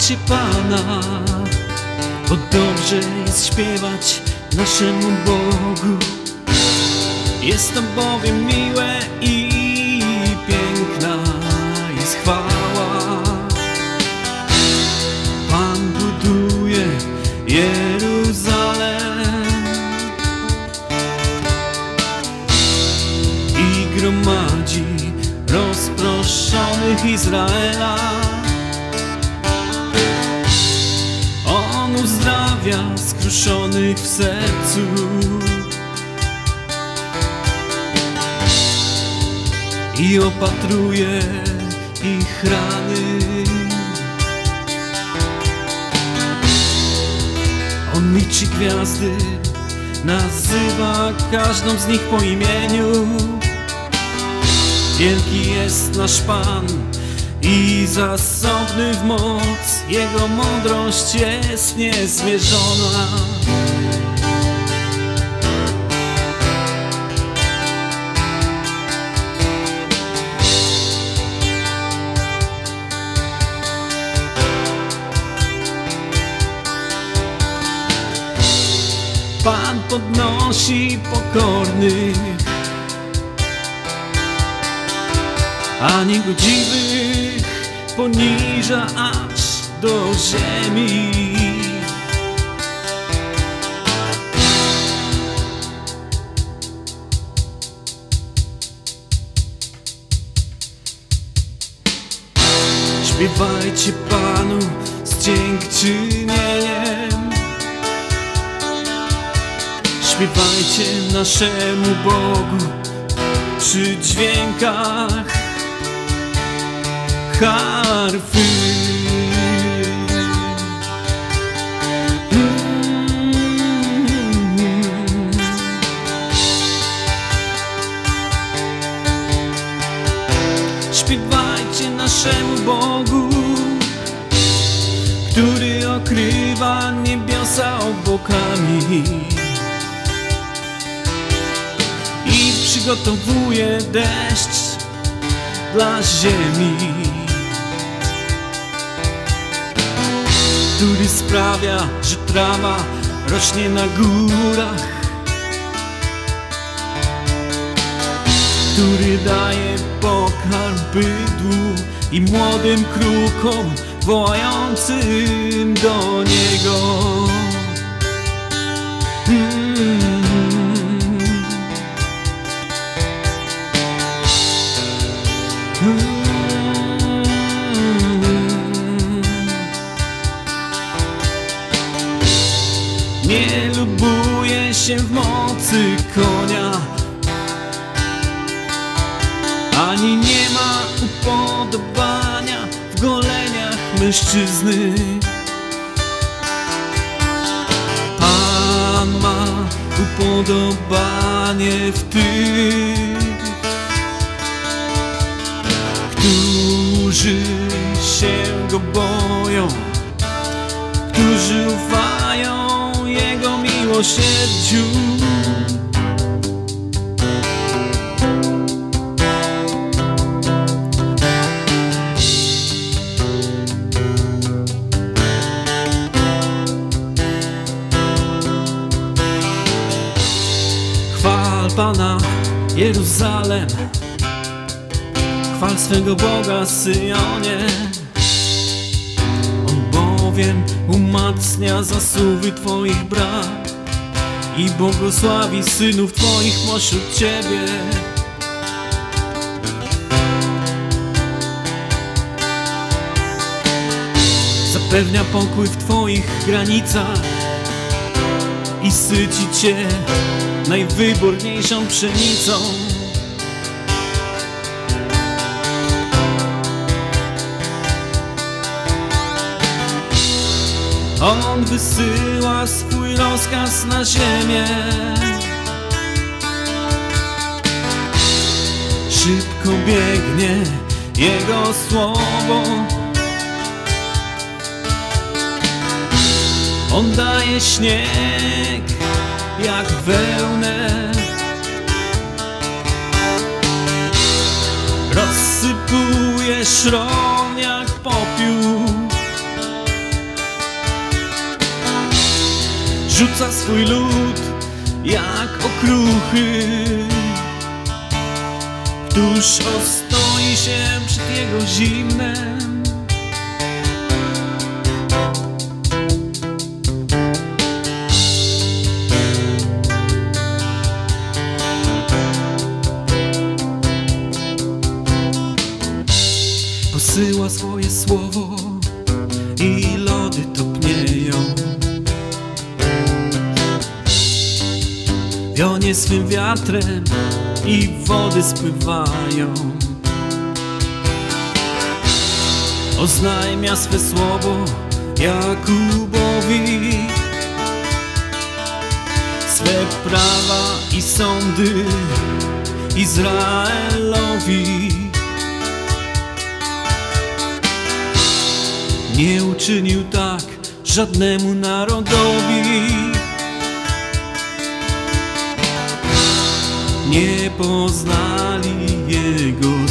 Chwalcie Pana, bo dobrze jest śpiewać naszemu Bogu. Jest to bowiem miłe i piękna jest chwała. Skruszonych w sercu. I opatruje ich rany. On liczy gwiazdy, nazywa każdą z nich po imieniu. Wielki jest nasz Pan i zasobny w moc, Jego mądrość jest niezmierzona. Pan podnosi pokornych, a niegodziwych poniża aż do ziemi. Śpiewajcie Panu z dziękczynieniem. Śpiewajcie naszemu Bogu przy dźwiękach harfy. Mm. Śpiewajcie naszemu Bogu, który okrywa niebiosa obłokami i przygotowuje deszcz dla ziemi, który sprawia, że trawa rośnie na górach, który daje pokarm bydłu i młodym krukom wołającym do niego. Mm. Się w mocy konia. Ani nie ma upodobania w goleniach mężczyzny. Pan ma upodobanie w tych miłosierdziu. Chwal Pana, Jeruzalem, Chwal swego Boga, Syjonie. On bowiem umacnia zasuwy Twoich bram I błogosławi synów Twoich pośród Ciebie. Zapewnia pokój w Twoich granicach I syci Cię najwyborniejszą pszenicą On wysyła swój rozkaz na ziemię. Szybko biegnie Jego słowo. On daje śnieg jak wełnę. Rozsypuje szron jak popiół rzuca swój lud jak okruchy. Któż ostoi się przed jego zimnem? Posyła swoje słowo i lody topnieją. Wionie swym wiatrem i wody spływają. Oznajmia swe słowo Jakubowi, swe prawa i sądy Izraelowi. Nie uczynił tak żadnemu narodowi. Nie poznali Jego